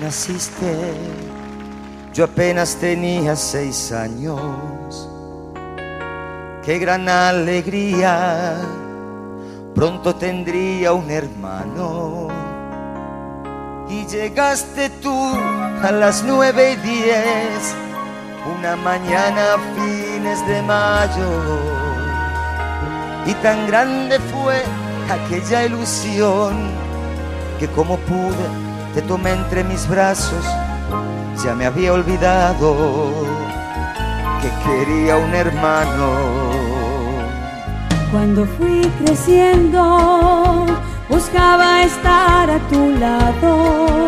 naciste, yo apenas tenía seis años. Qué gran alegría, pronto tendría un hermano. Y llegaste tú a las nueve y diez, una mañana a fines de mayo. Y tan grande fue aquella ilusión que como pude te tomé entre mis brazos, ya me había olvidado que quería un hermano. Cuando fui creciendo, buscaba estar a tu lado.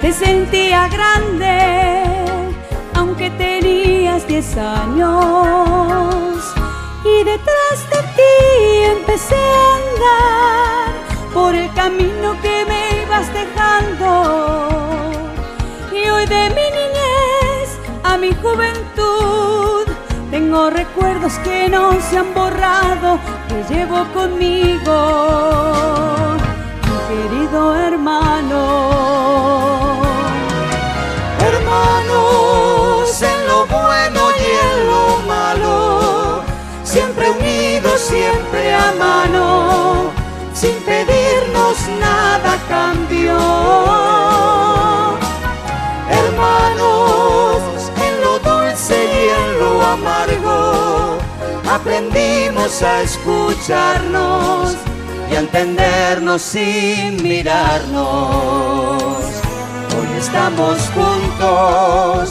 Te sentía grande, aunque tenías diez años. Y detrás de ti empecé a andar por el camino que mi juventud tengo recuerdos que no se han borrado, que llevo conmigo, mi querido hermano. Hermanos, en lo bueno y en lo malo, siempre unidos, siempre a aprendimos a escucharnos y a entendernos sin mirarnos. Hoy estamos juntos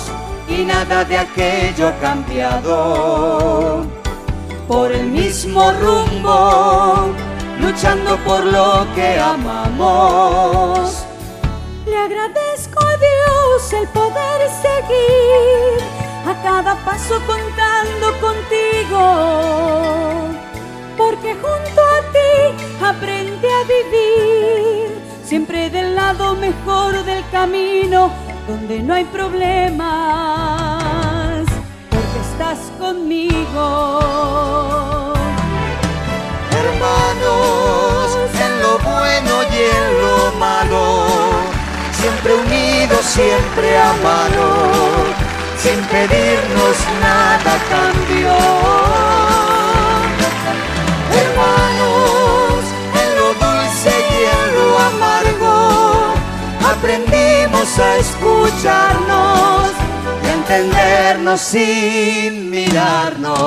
y nada de aquello ha cambiado. Por el mismo rumbo, luchando por lo que amamos. Le agradezco a Dios el poder seguir a cada paso contando vivir, siempre del lado mejor del camino, donde no hay problemas, porque estás conmigo. Hermanos, en lo bueno y en lo malo, siempre unidos, siempre a sin pedirnos escucharnos y entendernos sin mirarnos.